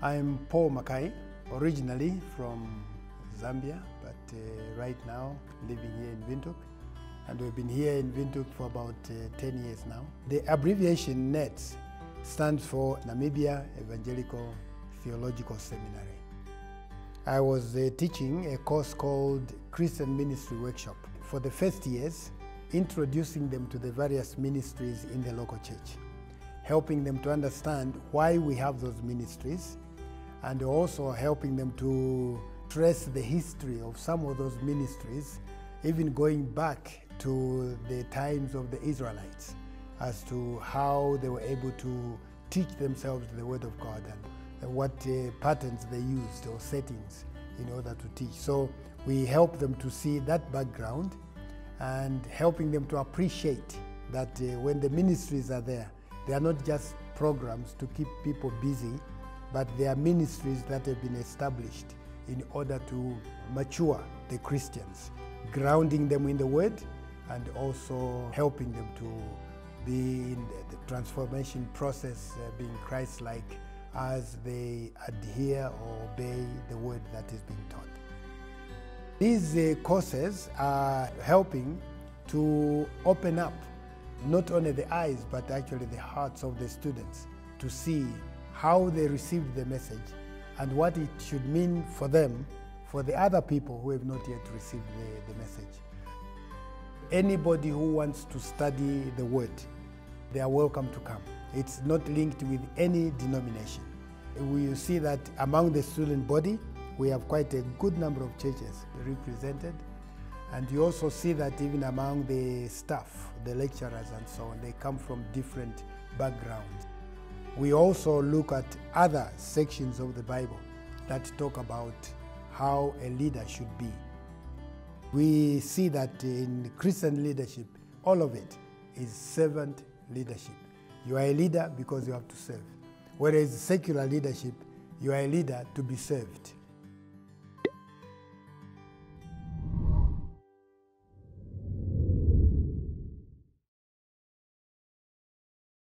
I'm Paul Makai, originally from Zambia, but uh, right now living here in Windhoek. And we've been here in Windhoek for about uh, 10 years now. The abbreviation NETS stands for Namibia Evangelical Theological Seminary. I was uh, teaching a course called Christian Ministry Workshop for the first years, introducing them to the various ministries in the local church, helping them to understand why we have those ministries, and also helping them to trace the history of some of those ministries, even going back to the times of the Israelites, as to how they were able to teach themselves the Word of God and what uh, patterns they used or settings in order to teach. So we help them to see that background and helping them to appreciate that uh, when the ministries are there, they are not just programs to keep people busy, but there are ministries that have been established in order to mature the Christians, grounding them in the Word and also helping them to be in the transformation process, uh, being Christ like as they adhere or obey the word that is being taught. These uh, courses are helping to open up not only the eyes but actually the hearts of the students to see how they received the message and what it should mean for them, for the other people who have not yet received the, the message. Anybody who wants to study the word, they are welcome to come. It's not linked with any denomination. We see that among the student body, we have quite a good number of churches represented. And you also see that even among the staff, the lecturers and so on, they come from different backgrounds. We also look at other sections of the Bible that talk about how a leader should be. We see that in Christian leadership, all of it is servant leadership. You are a leader because you have to serve. Whereas secular leadership, you are a leader to be served.